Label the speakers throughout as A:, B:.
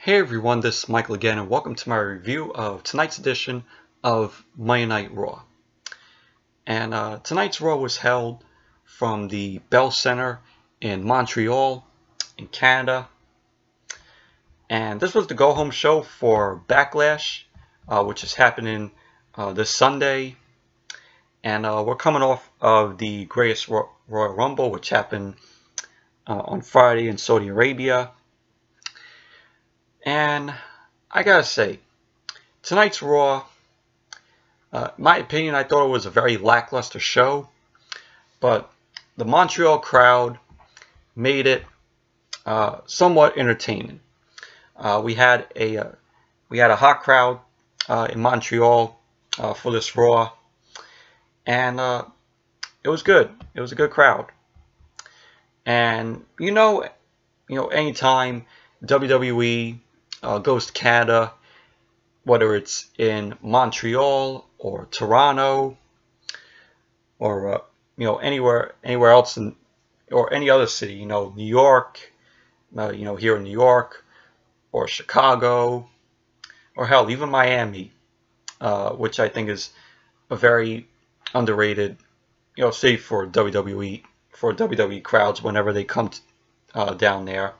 A: Hey everyone, this is Michael again, and welcome to my review of tonight's edition of Monday Night Raw. And uh, tonight's Raw was held from the Bell Center in Montreal, in Canada. And this was the go-home show for Backlash, uh, which is happening uh, this Sunday. And uh, we're coming off of the Greatest Royal Rumble, which happened uh, on Friday in Saudi Arabia. And I gotta say, tonight's Raw, uh, my opinion, I thought it was a very lackluster show, but the Montreal crowd made it uh, somewhat entertaining. Uh, we had a uh, we had a hot crowd uh, in Montreal uh, for this Raw, and it was good. It was a good crowd, and you know, you know, anytime WWE uh, goes to Canada, whether it's in Montreal or Toronto or uh, you know anywhere anywhere else in or any other city, you know New York, uh, you know here in New York or Chicago or hell even Miami, uh, which I think is a very underrated you know city for WWE for WWE crowds whenever they come uh, down there.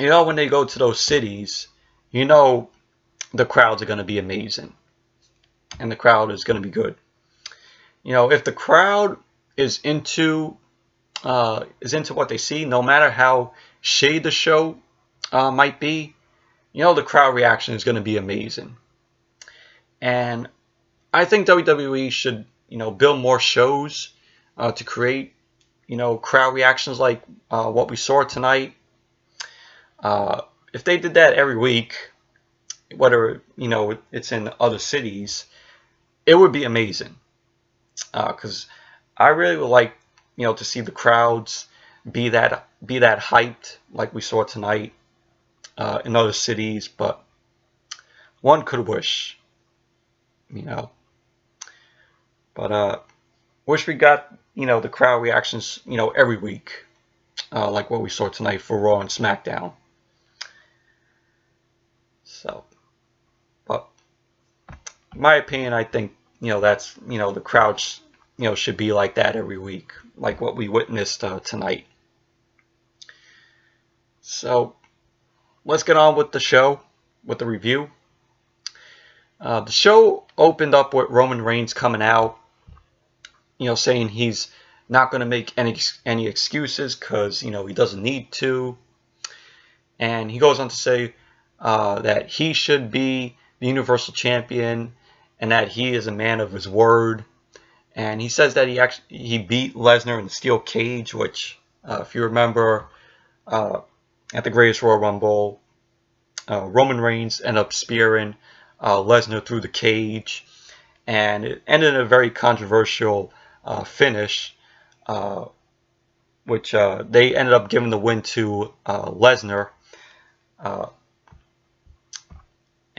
A: You know, when they go to those cities, you know the crowds are going to be amazing. And the crowd is going to be good. You know, if the crowd is into uh, is into what they see, no matter how shady the show uh, might be, you know the crowd reaction is going to be amazing. And I think WWE should, you know, build more shows uh, to create, you know, crowd reactions like uh, what we saw tonight uh, if they did that every week, whether you know it's in other cities, it would be amazing. Because uh, I really would like you know to see the crowds be that be that hyped like we saw tonight uh, in other cities, but one could wish, you know. But uh, wish we got you know the crowd reactions you know every week, uh, like what we saw tonight for Raw and SmackDown. So, but my opinion, I think you know that's you know the crowds you know should be like that every week, like what we witnessed uh, tonight. So, let's get on with the show, with the review. Uh, the show opened up with Roman Reigns coming out, you know, saying he's not going to make any any excuses because you know he doesn't need to, and he goes on to say uh, that he should be the Universal Champion and that he is a man of his word. And he says that he actually he beat Lesnar in the steel cage, which, uh, if you remember, uh, at the Greatest Royal Rumble, uh, Roman Reigns ended up spearing uh, Lesnar through the cage, and it ended in a very controversial uh, finish, which they ended up giving the win to Lesnar.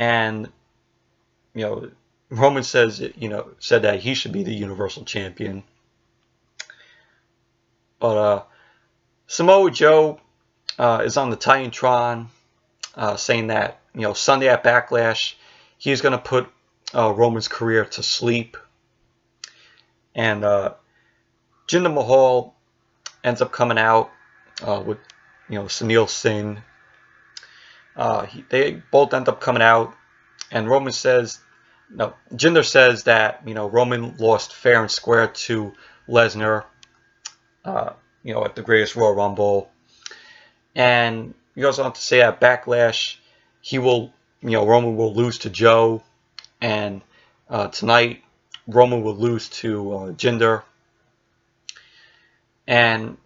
A: And, you know, Roman says, you know, said that he should be the Universal Champion. But uh, Samoa Joe uh, is on the Titantron uh, saying that, you know, Sunday at Backlash, he's going to put uh, Roman's career to sleep. And uh, Jinder Mahal ends up coming out uh, with, you know, Sunil Singh uh, he, they both end up coming out, and Roman says, no, Jinder says that you know Roman lost fair and square to Lesnar, uh, you know, at the Greatest Royal Rumble, and he goes on to say at Backlash, he will, you know, Roman will lose to Joe, and uh, tonight Roman will lose to uh, Jinder, and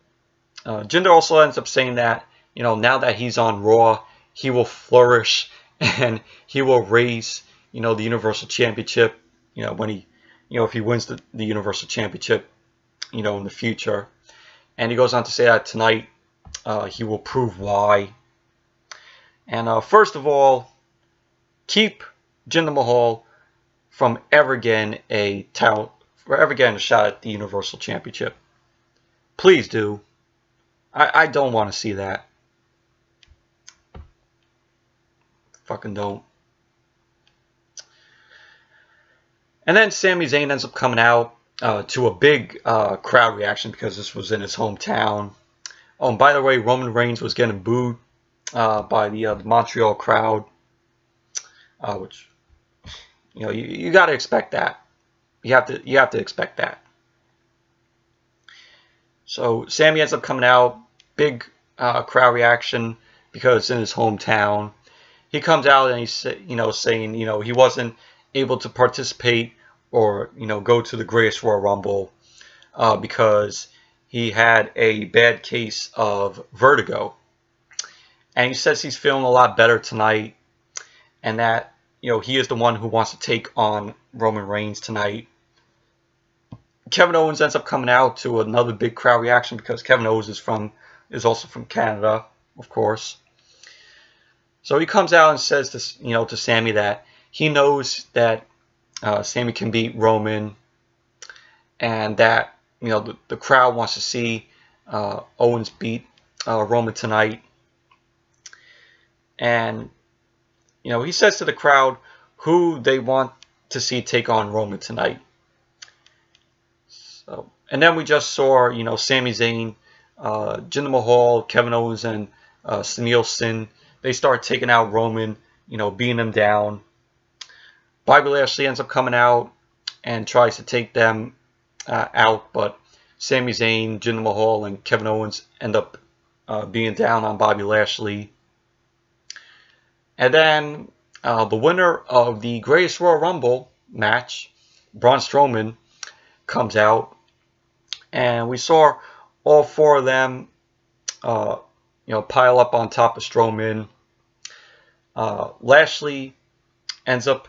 A: uh, Jinder also ends up saying that you know now that he's on Raw he will flourish and he will raise, you know, the Universal Championship, you know, when he, you know, if he wins the, the Universal Championship, you know, in the future. And he goes on to say that tonight uh, he will prove why. And uh, first of all, keep Jinder Mahal from ever getting a title, or ever getting a shot at the Universal Championship. Please do. I, I don't want to see that. Fucking don't. And then Sami Zayn ends up coming out uh, to a big uh, crowd reaction because this was in his hometown. Oh, and by the way, Roman Reigns was getting booed uh, by the, uh, the, Montreal crowd, uh, which you know you, you got to expect that. You have to you have to expect that. So Sami ends up coming out, big uh, crowd reaction because in his hometown. He comes out and he's you know saying you know he wasn't able to participate or you know go to the Greatest Royal Rumble uh, because he had a bad case of vertigo, and he says he's feeling a lot better tonight, and that you know he is the one who wants to take on Roman Reigns tonight. Kevin Owens ends up coming out to another big crowd reaction because Kevin Owens is from is also from Canada, of course. So he comes out and says to you know to Sami that he knows that uh, Sami can beat Roman, and that you know the, the crowd wants to see uh, Owens beat uh, Roman tonight. And you know he says to the crowd who they want to see take on Roman tonight. So, and then we just saw you know Sami Zayn, uh, Jinder Mahal, Kevin Owens, and uh. They start taking out Roman, you know, beating him down. Bobby Lashley ends up coming out and tries to take them uh, out, but Sami Zayn, Jinder Mahal, and Kevin Owens end up uh, being down on Bobby Lashley. And then uh, the winner of the Greatest Royal Rumble match, Braun Strowman, comes out, and we saw all four of them, uh, you know, pile up on top of Strowman. Uh, Lashley ends up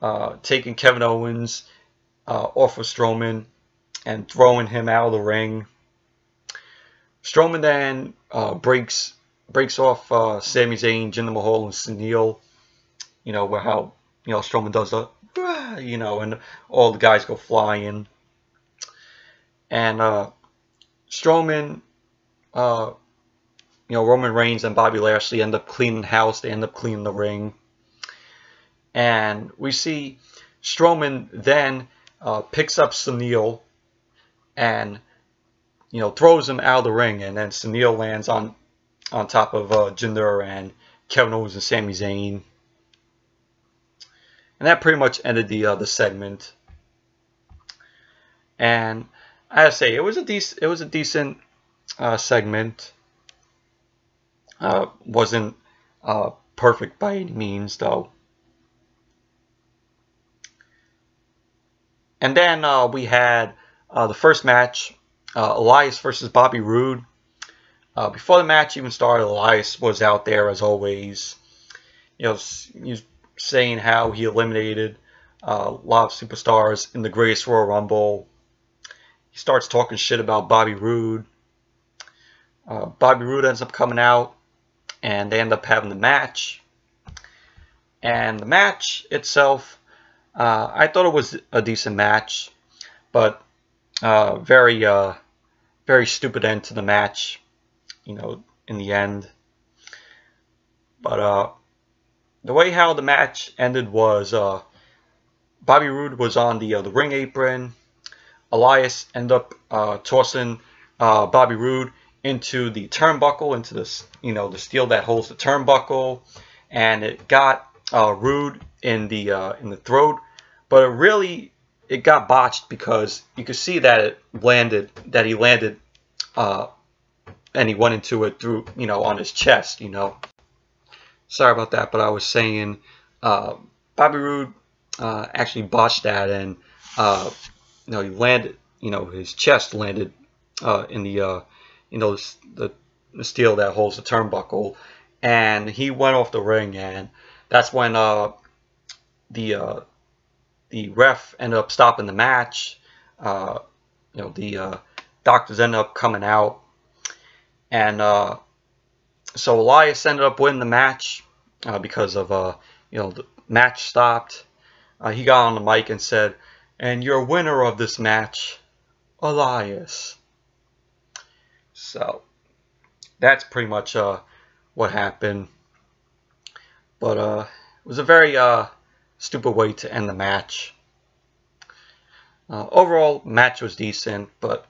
A: uh, taking Kevin Owens uh, off of Strowman and throwing him out of the ring. Strowman then uh, breaks breaks off uh, Sami Zayn, Jinder Mahal, and Sunil. You know where how you know Strowman does the you know, and all the guys go flying. And uh, Strowman, uh, you know, Roman Reigns and Bobby Lashley end up cleaning house. They end up cleaning the ring. And we see Strowman then uh, picks up Sunil and you know throws him out of the ring, and then Sunil lands on on top of uh, Jinder and Kevin Owens and Sami Zayn, and that pretty much ended the uh, the segment. And I say, it was a decent it was a decent uh, segment. Uh, wasn't uh, perfect by any means, though. And then uh, we had uh, the first match, uh, Elias versus Bobby Roode. Before the match even started, Elias was out there as always. You know, he's saying how he eliminated a lot of superstars in the Greatest Royal Rumble. He starts talking shit about Bobby Roode. Bobby Roode ends up coming out, and they end up having the match. And the match itself uh, I thought it was a decent match, but uh, very, uh, very stupid end to the match. You know, in the end. But uh, the way how the match ended was uh, Bobby Roode was on the uh, the ring apron. Elias ended up tossing Bobby Roode into the turnbuckle, into this, you know, the steel that holds the turnbuckle, and it got uh, Roode in the uh, in the throat, but it really it got botched because you could see that it landed that he landed uh, and he went into it through you know on his chest you know. Sorry about that but I was saying uh, Bobby Roode uh, actually botched that and uh, you know he landed you know his chest landed uh, in the uh, you know the, the steel that holds the turnbuckle and he went off the ring and that's when uh, the uh, the ref ended up stopping the match. Uh, you know, the uh, doctors ended up coming out, and uh, so Elias ended up winning the match uh, because of you know the match stopped. He got on the mic and said, "And your winner of this match, Elias." So that's pretty much what happened. But it was a very uh, stupid way to end the match. Uh, overall, match was decent, but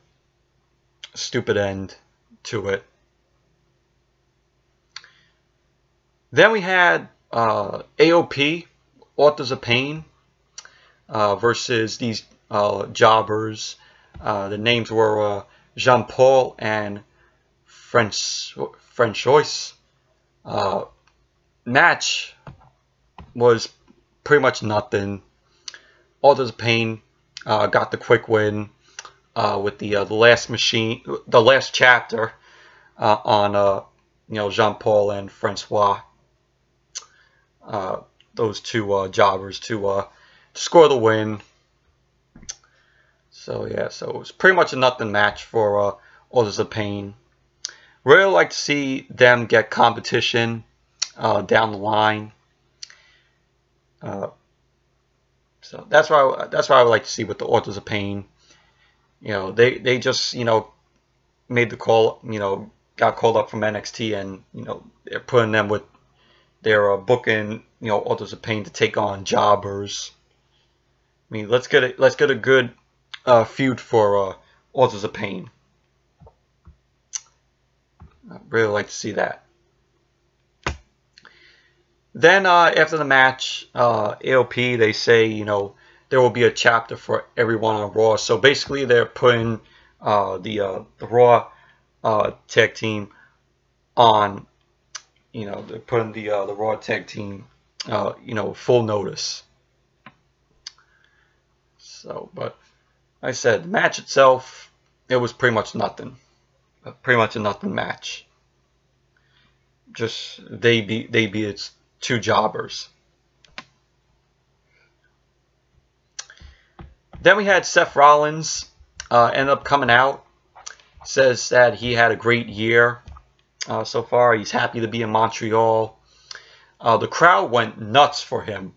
A: stupid end to it. Then we had uh, AOP, Authors of Pain, uh, versus these uh, jobbers. Uh, the names were uh, Jean Paul and French Francois. Uh, match was pretty much nothing. Of Pain uh, got the quick win uh, with the uh, the last machine, the last chapter uh, on uh, you know Jean Paul and Francois. Those two jobbers to score the win. So yeah, so it was pretty much a nothing match for uh, Authors of Pain. Really like to see them get competition uh, down the line. Uh, so that's why that's why I would like to see with the Authors of Pain. You know, they they just you know made the call. You know, got called up from NXT, and you know they're putting them with their uh, booking. You know, Authors of Pain to take on jobbers. I mean, let's get a let's get a good uh, feud for uh, Authors of Pain. I'd really like to see that. Then uh, after the match, uh, AOP they say you know there will be a chapter for everyone on Raw. So basically they're putting uh, the uh, the Raw uh, tag team on. You know they're putting the uh, the Raw tag team you know full notice. So, but I said, the match itself, it was pretty much nothing. Pretty much a nothing match. Just they be they be its two jobbers. Then we had Seth Rollins uh, end up coming out. Says that he had a great year uh, so far. He's happy to be in Montreal. Uh, the crowd went nuts for him.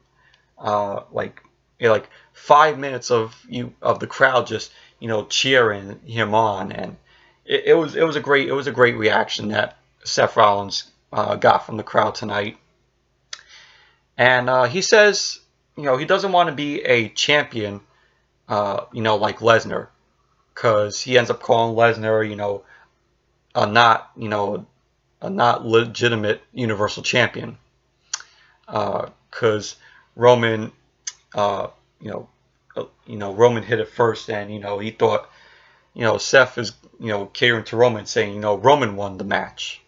A: Uh, like, you know, like five minutes of you of the crowd just you know cheering him on, and it, it was it was a great it was a great reaction that Seth Rollins uh, got from the crowd tonight. And uh, he says, you know, he doesn't want to be a champion, uh, you know, like Lesnar, because he ends up calling Lesnar, you know, a not, you know, a not legitimate Universal Champion, because uh, Roman, uh, you know, uh, you know, Roman hit it first, and you know, he thought, you know, Seth is, you know, catering to Roman, saying, you know, Roman won the match,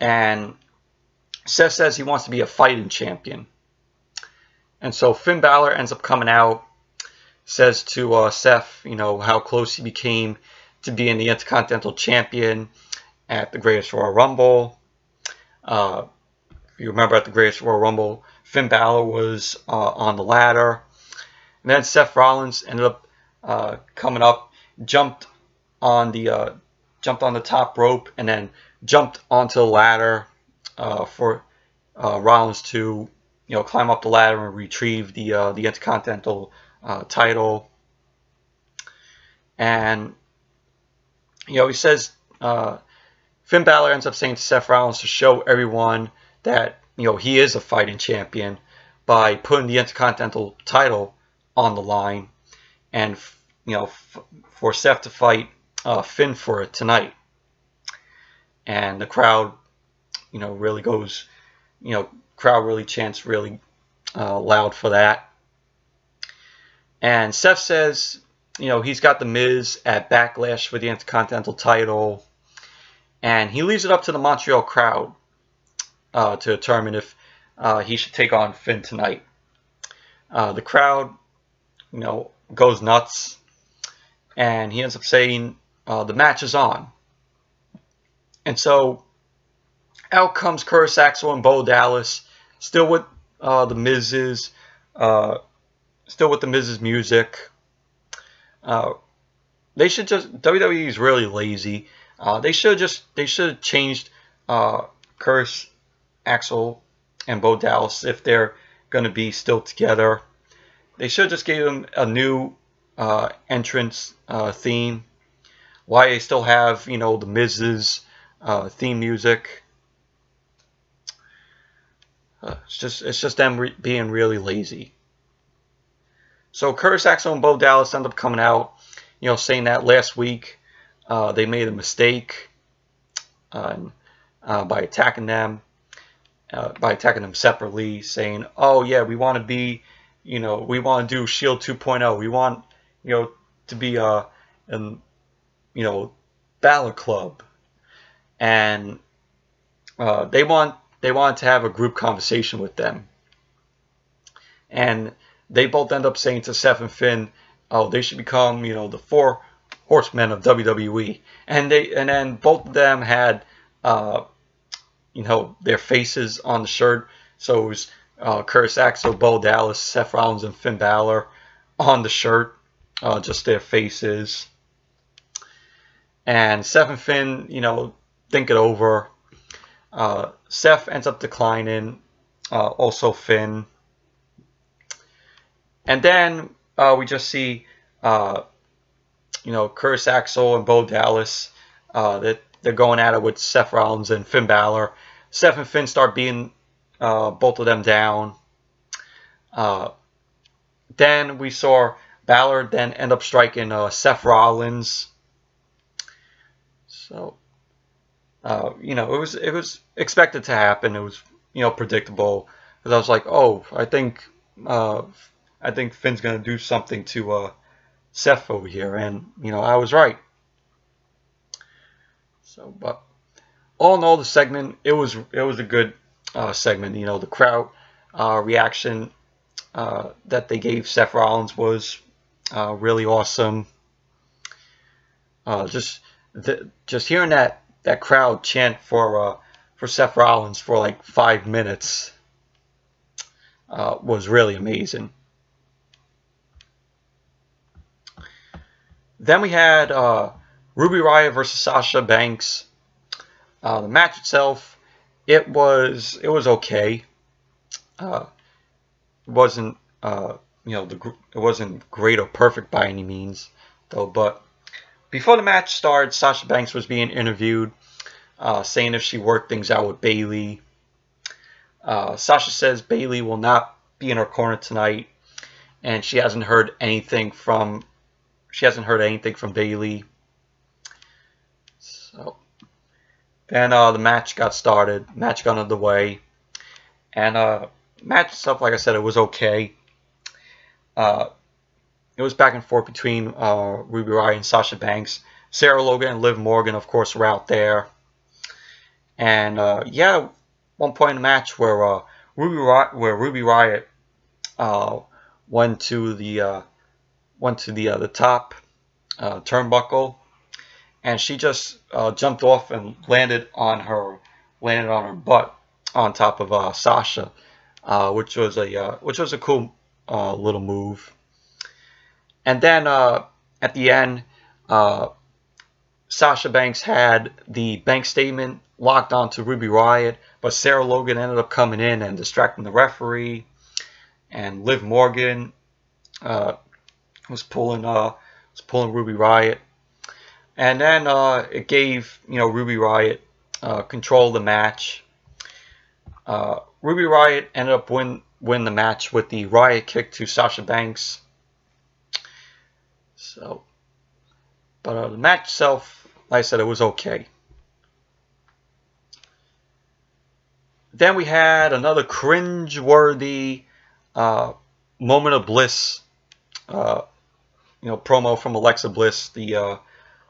A: and Seth says he wants to be a fighting champion. And so Finn Balor ends up coming out, says to uh, Seth, you know, how close he became to being the Intercontinental Champion at the Greatest Royal Rumble. Uh, if you remember at the Greatest Royal Rumble, Finn Balor was uh, on the ladder. And then Seth Rollins ended up uh, coming up, jumped on the uh, jumped on the top rope, and then jumped onto the ladder uh, for uh, Rollins to you know climb up the ladder and retrieve the uh, the Intercontinental title. And you know he says Finn Balor ends up saying to Seth Rollins to show everyone that you know he is a fighting champion by putting the Intercontinental title on the line, and you know for Seth to fight uh, Finn for it tonight. And the crowd you know, really goes, you know, crowd really chants really uh, loud for that. And Seth says, you know, he's got the Miz at Backlash for the Intercontinental title, and he leaves it up to the Montreal crowd uh, to determine if uh, he should take on Finn tonight. Uh, the crowd, you know, goes nuts, and he ends up saying uh, the match is on. And so out comes Curtis Axel and Bo Dallas, still with uh, the Miz's, uh, still with the Miz's music. They should just WWE is really lazy. They should just they should have changed Curtis Axel and Bo Dallas if they're going to be still together. They should just give them a new uh, entrance uh, theme. Why they still have you know the Miz's uh, theme music. Uh, it's just it's just them re being really lazy. So Curtis Axel and Bo Dallas end up coming out, you know, saying that last week uh, they made a mistake uh, by attacking them, uh, by attacking them separately, saying, "Oh yeah, we want to be, you know, we want to do Shield 2.0. We want, you know, to be a, uh, an, you know, Balor Club." And uh, they want they want to have a group conversation with them. And they both end up saying to Seth and Finn, oh, they should become, you know, the four horsemen of WWE. And they and then both of them had uh, you know, their faces on the shirt. So it was uh, Curtis Axel, Bo Dallas, Seth Rollins, and Finn Balor on the shirt, uh, just their faces. And Seth and Finn, you know, think it over. Uh, Seth ends up declining, uh, also Finn. And then uh, we just see, uh, you know, Curtis Axel and Bo Dallas. Uh, that they're going at it with Seth Rollins and Finn Balor. Seth and Finn start beating uh, both of them down. Uh, then we saw Balor then end up striking uh, Seth Rollins. So, uh, you know, it was it was expected to happen. It was you know predictable because I was like, oh, I think uh, I think Finn's gonna do something to uh, Seth over here, and you know I was right. So, but all in all, the segment it was it was a good uh, segment. You know, the crowd uh, reaction uh, that they gave Seth Rollins was uh, really awesome. Uh, just the, just hearing that that crowd chant for uh, for Seth Rollins for like five minutes was really amazing. Then we had Ruby Riott versus Sasha Banks. Uh, the match itself, it was it was okay. Uh, it wasn't uh, you know the it wasn't great or perfect by any means though. But before the match started, Sasha Banks was being interviewed, uh, saying if she worked things out with Bayley. Uh, Sasha says Bayley will not be in her corner tonight, and she hasn't heard anything from she hasn't heard anything from Bayley. So then uh, the match got started. Match got underway, and uh, match stuff like I said, it was okay. Uh, it was back and forth between uh, Ruby Riott and Sasha Banks. Sarah Logan and Liv Morgan, of course, were out there. And uh, yeah, one point in the match where uh, Ruby Riott, where Ruby Riott uh, went to the went to the the top turnbuckle and she just uh, jumped off and landed on her landed on her butt on top of uh, Sasha, uh, which was a uh, which was a cool uh, little move. And then uh, at the end, Sasha Banks had the bank statement locked onto Ruby Riott, but Sarah Logan ended up coming in and distracting the referee, and Liv Morgan was pulling was pulling Ruby Riott and then uh, it gave you know Ruby Riott uh, control the match. Uh, Ruby Riott ended up win win the match with the Riot kick to Sasha Banks. So, but uh, the match itself, like I said, it was okay. Then we had another cringe-worthy uh, moment of bliss, uh, you know, promo from Alexa Bliss, the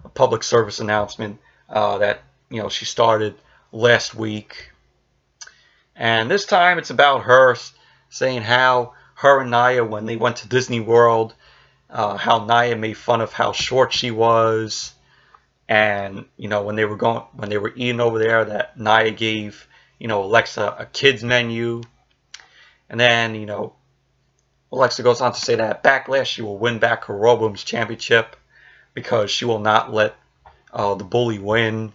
A: a public service announcement uh, that you know she started last week. And this time it's about her saying how her and Nia, when they went to Disney World, uh, how Nia made fun of how short she was, and you know when they were going when they were eating over there, that Nia gave you know Alexa a kids menu, and then you know Alexa goes on to say that Backlash she will win back her Raw Women's Championship because she will not let uh, the bully win.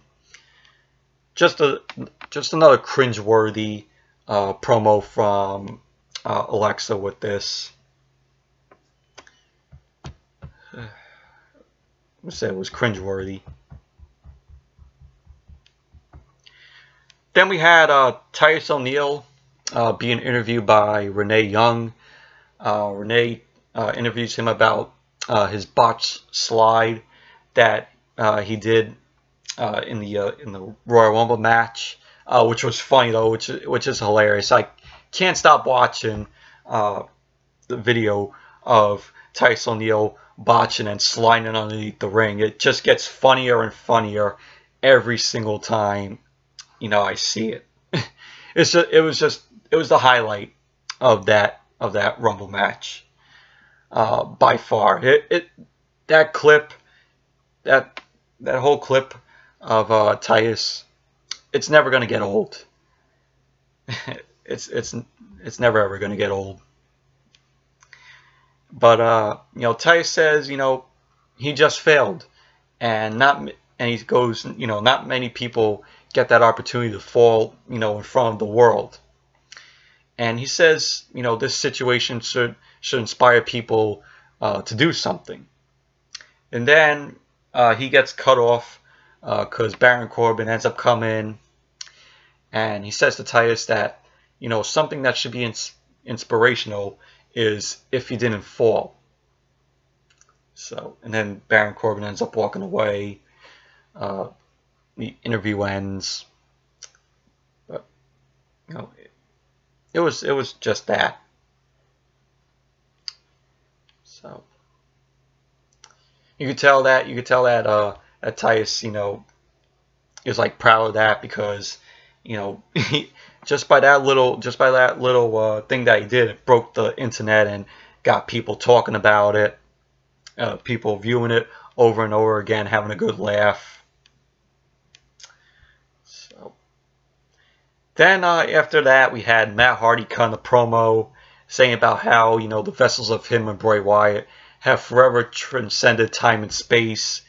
A: Just a just another cringeworthy uh, promo from uh, Alexa with this. I say it was cringeworthy. Then we had uh, Titus O'Neil uh, being interviewed by Renee Young. Uh, Renee uh, interviews him about uh, his botch slide that uh, he did uh, in the in the Royal Rumble match, which was funny though, which which is hilarious. I can't stop watching the video of Titus O'Neil botching and sliding underneath the ring. It just gets funnier and funnier every single time, you know, I see it. it's just, it was just, it was the highlight of that, of that Rumble match. Uh, by far. It, it, that clip, that, that whole clip of, uh, Titus, it's never to get old. it's, it's, it's never ever to get old. But uh, you know, Titus says, you know, he just failed, and not and he goes, you know, not many people get that opportunity to fall, you know, in front of the world. And he says, you know, this situation should should inspire people uh, to do something. And then uh, he gets cut off because uh, Baron Corbin ends up coming, and he says to Titus that, you know, something that should be ins inspirational is if he didn't fall. So, and then Baron Corbin ends up walking away. Uh, the interview ends, but you know, it, it was it was just that. So you could tell that you could tell that uh, that Titus, you know, is like proud of that because you know just by that little just by that little uh, thing that he did, it broke the internet and got people talking about it, uh, people viewing it over and over again, having a good laugh. So then uh, after that, we had Matt Hardy cut a promo saying about how you know the vessels of him and Bray Wyatt have forever transcended time and space,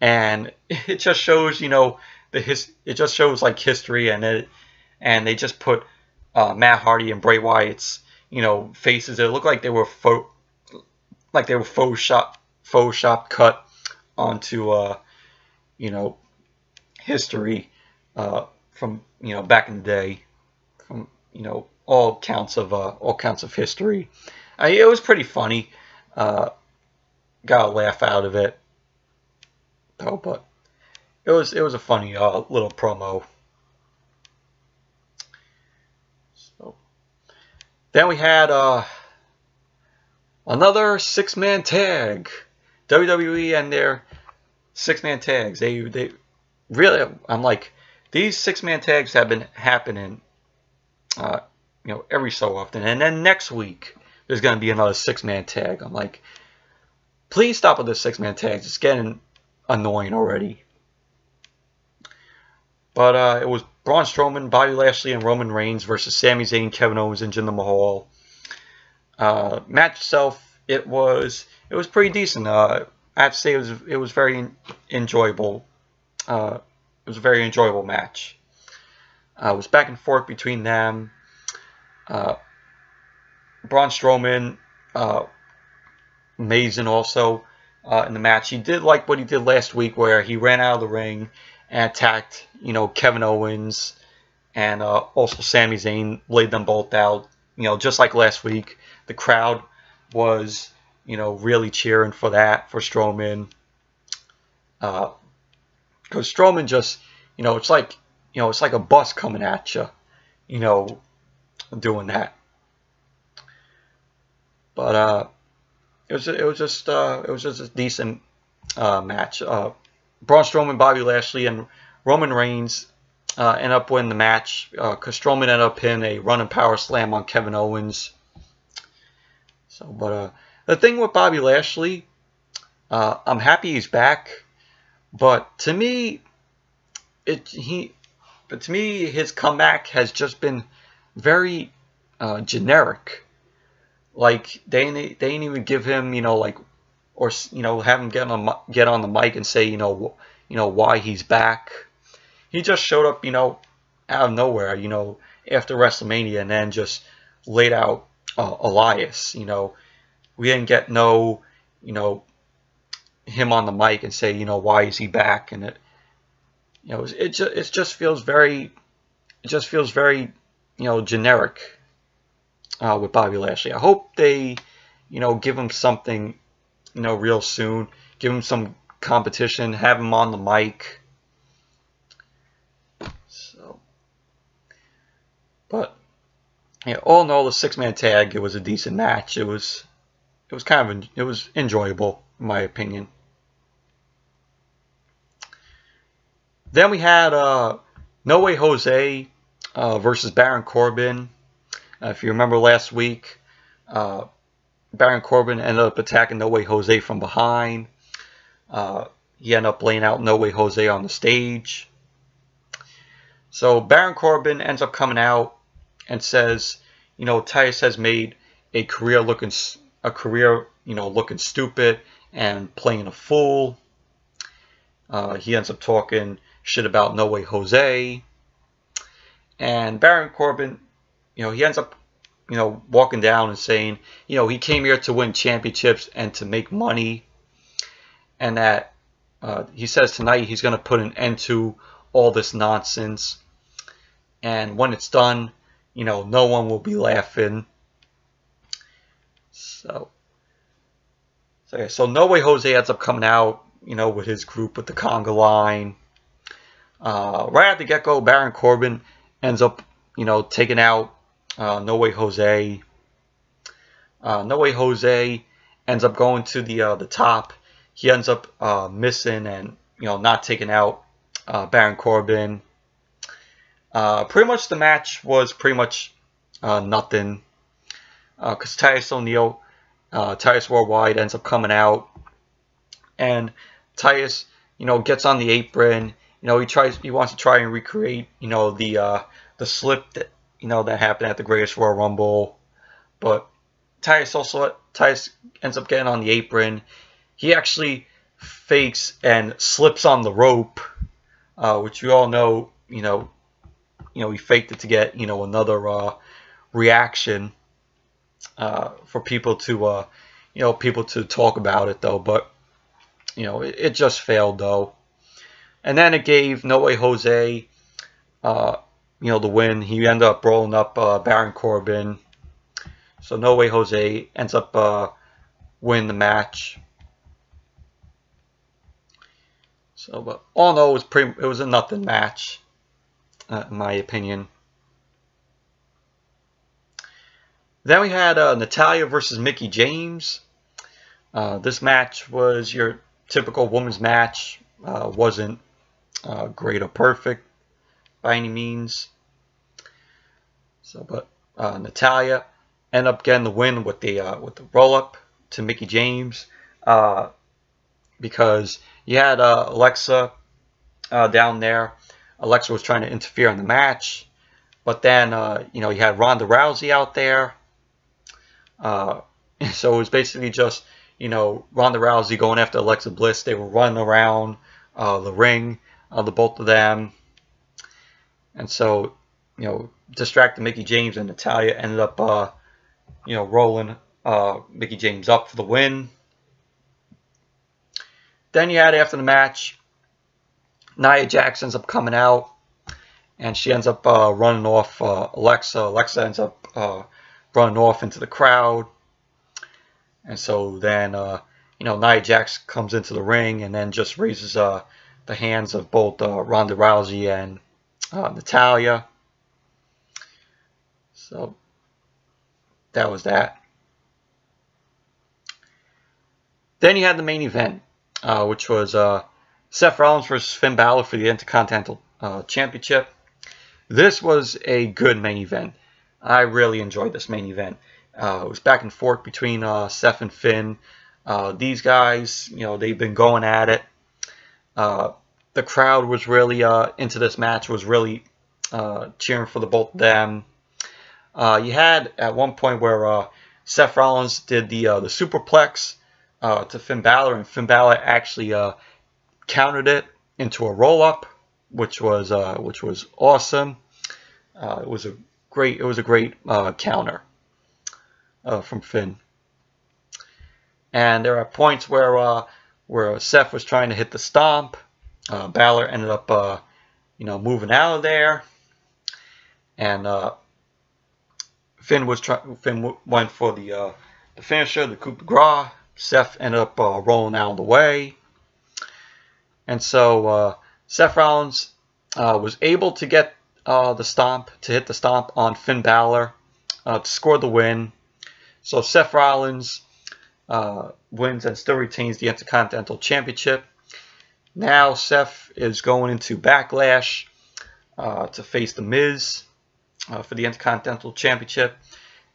A: and it just shows you know the his it just shows like history and it and they just put uh, Matt Hardy and Bray Wyatt's you know faces. It looked like they were faux, like they were photoshop faux shop cut onto uh, you know history uh, from you know back in the day from you know all counts of uh, all counts of history. It was pretty funny. Uh, got a laugh out of it. Oh, but it was it was a funny uh, little promo. So Then we had uh, another six-man tag. WWE and their six-man tags. They they really. I'm like these six-man tags have been happening, uh, you know, every so often. And then next week there's going to be another six-man tag. I'm like, please stop with this six-man tags. It's getting annoying already. But uh, it was Braun Strowman, Bobby Lashley, and Roman Reigns versus Sami Zayn, Kevin Owens, and Jinder Mahal. Uh, match itself, it was it was pretty decent. Uh, I have to say it was it was very enjoyable. Uh, it was a very enjoyable match. Uh, it was back and forth between them. Uh, Braun Strowman, uh, amazing also uh, in the match. He did like what he did last week, where he ran out of the ring and attacked, you know, Kevin Owens and uh, also Sami Zayn, laid them both out. You know, just like last week, the crowd was, you know, really cheering for that, for Strowman. Because uh, Strowman just, you know, it's like, you know, it's like a bus coming at you, you know, doing that. But uh, it was it was just uh, it was just a decent uh, match. Uh, Braun Strowman, Bobby Lashley, and Roman Reigns uh, end up winning the match because uh, Strowman ended up hitting a running power slam on Kevin Owens. So, but uh, the thing with Bobby Lashley, uh, I'm happy he's back, but to me, it he, but to me his comeback has just been very uh, generic. Like they they didn't even give him you know like or you know have him get on get on the mic and say you know you know why he's back. He just showed up you know out of nowhere you know after WrestleMania and then just laid out uh, Elias. You know we didn't get no you know him on the mic and say you know why is he back and it you know it just it just feels very it just feels very you know, generic uh, with Bobby Lashley. I hope they, you know, give him something, you know, real soon. Give him some competition. Have him on the mic. So, but yeah, all in all, the six-man tag it was a decent match. It was, it was kind of, it was enjoyable in my opinion. Then we had uh, No Way Jose uh, versus Baron Corbin. Uh, if you remember last week, uh, Baron Corbin ended up attacking No Way Jose from behind. Uh, he ended up laying out No Way Jose on the stage. So Baron Corbin ends up coming out and says, you know, Titus has made a career looking a career, you know, looking stupid and playing a fool. Uh, he ends up talking shit about No Way Jose. And Baron Corbin, you know, he ends up, you know, walking down and saying, you know, he came here to win championships and to make money. And that uh, he says tonight he's going to put an end to all this nonsense. And when it's done, you know, no one will be laughing. So, so, yeah, so No Way Jose ends up coming out, you know, with his group with the conga line. Uh, right at the get-go, Baron Corbin ends up, you know, taking out uh, No Way Jose. Uh, no Way Jose ends up going to the uh, the top. He ends up uh, missing and you know not taking out uh, Baron Corbin. Uh, pretty much the match was pretty much nothing because Titus O'Neil, Titus Worldwide ends up coming out and Titus, you know, gets on the apron you know, he tries, he wants to try and recreate, you know, the uh, the slip that you know that happened at the Greatest Royal Rumble, but Titus also Titus ends up getting on the apron. He actually fakes and slips on the rope, uh, which we all know, you know, you know, he faked it to get, you know, another uh, reaction uh, for people to, uh, you know, people to talk about it though. But you know, it, it just failed though. And then it gave No Way Jose, uh, you know, the win. He ended up rolling up uh, Baron Corbin. So No Way Jose ends up uh, winning the match. So, but all in all, it was pretty. It was a nothing match, uh, in my opinion. Then we had uh, Natalya versus Mickie James. Uh, this match was your typical women's match. Uh, wasn't uh, great or perfect by any means. So, but uh, Natalya end up getting the win with the uh, with the roll up to Mickie James uh, because you had uh, Alexa uh, down there. Alexa was trying to interfere in the match, but then uh, you know you had Ronda Rousey out there. So it was basically just you know Ronda Rousey going after Alexa Bliss. They were running around the ring uh, the both of them. And so, you know, distracted Mickie James and Natalya ended up, uh, you know, rolling uh, Mickie James up for the win. Then you had after the match, Nia Jax ends up coming out, and she ends up uh, running off uh, Alexa. Alexa ends up uh, running off into the crowd, and so then uh, you know Nia Jax comes into the ring and then just raises uh, the hands of both uh, Ronda Rousey and uh, Natalya. So that was that. Then you had the main event, uh, which was uh, Seth Rollins versus Finn Balor for the Intercontinental uh, Championship. This was a good main event. I really enjoyed this main event. Uh, it was back and forth between Seth and Finn. these guys, you know, they've been going at it. Uh, the crowd was really uh, into this match, was really uh, cheering for the both of them. Uh, you had at one point where uh, Seth Rollins did the the superplex to Finn Balor, and Finn Balor actually countered it into a roll up, which was which was awesome. it was a great it was a great counter from Finn. And there are points where where Seth was trying to hit the stomp. Uh, Balor ended up, uh, you know, moving out of there. And uh, Finn was trying. Finn went for the uh, the finisher, the coup de grace. Seth ended up uh, rolling out of the way, and so uh, Seth Rollins uh, was able to get the stomp to hit the stomp on Finn Balor to score the win. So Seth Rollins wins and still retains the Intercontinental Championship. Now Seth is going into Backlash to face The Miz uh, for the Intercontinental Championship.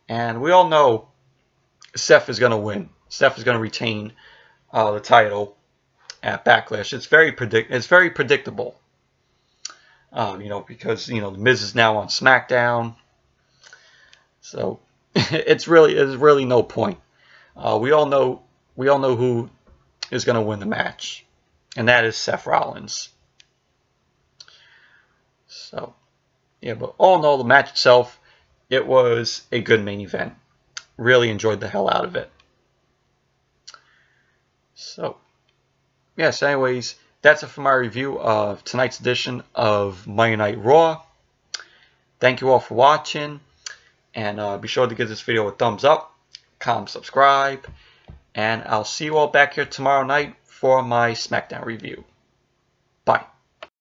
A: And we all know Seth is going to win. Seth is going to retain uh, the title at Backlash. It's very predict. It's very predictable. Um, you know, because you know the Miz is now on SmackDown, so it's really it's really no point. Uh, we all know we all know who is going to win the match, and that is Seth Rollins. So yeah, but all in all, the match itself, it was a good main event. Really enjoyed the hell out of it. So, yes, anyways, that's it for my review of tonight's edition of Monday Night Raw. Thank you all for watching, and uh, be sure to give this video a thumbs up, comment, subscribe, and I'll see you all back here tomorrow night for my SmackDown review.